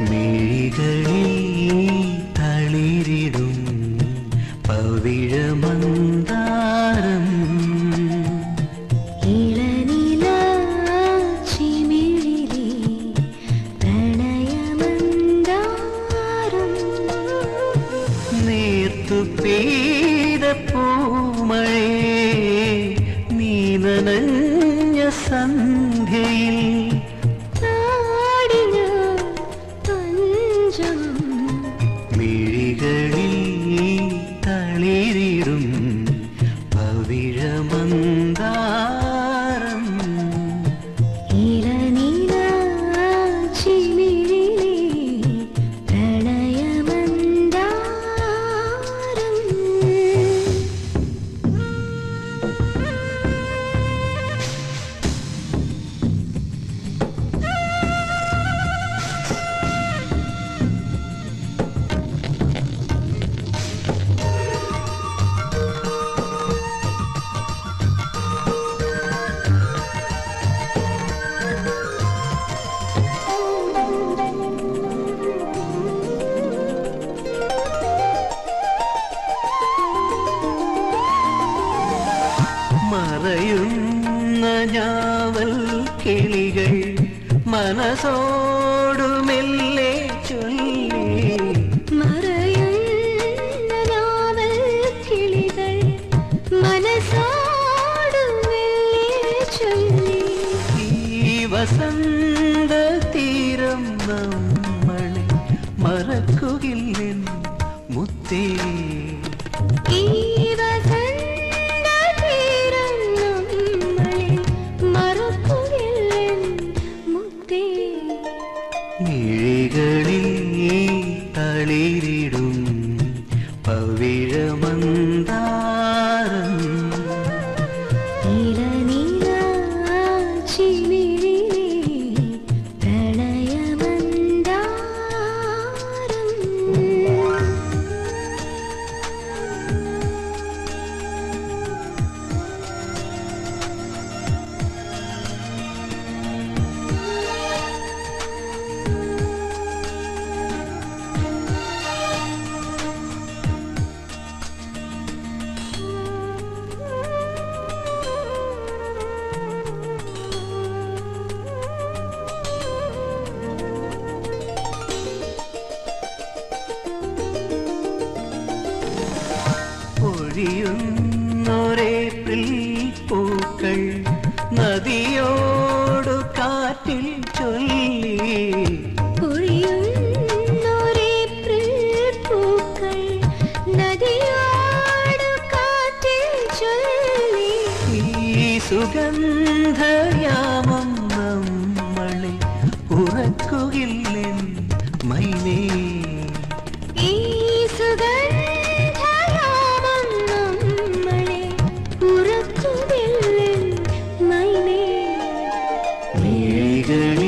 മിഴികളിൽ തളിരിടും പവിഴമന്താരം നേർത്തു പെയ്ത പൂമഴേ നീ നനഞ്ഞ സന്ധ്യയിൽ മറയുന്ന ഞാവൽ കിളികൾ മനസോടുമില്ലേ മെല്ലെ ചൊല്ലി. മറയുന്ന നാവൽ കിളികൾ മനസ്സോട് മെല്ലെ ചൊല്ലി. ഈ വസന്ത തീരം നമ്മളെ മറക്കുകില്ലെൻ മുത്തേ. മിഴികളിൽ തളിരിടും. പവിഴമന്താരം പൊഴിയുന്നൊരേപ്രിൽ പൂക്കൾ നദിയോടു കാറ്റിൽ ചൊല്ലി. സുഗന്ധയാമം നമ്മളെ ഉറക്കുകില്ലെൻ മൈനേ Yeah.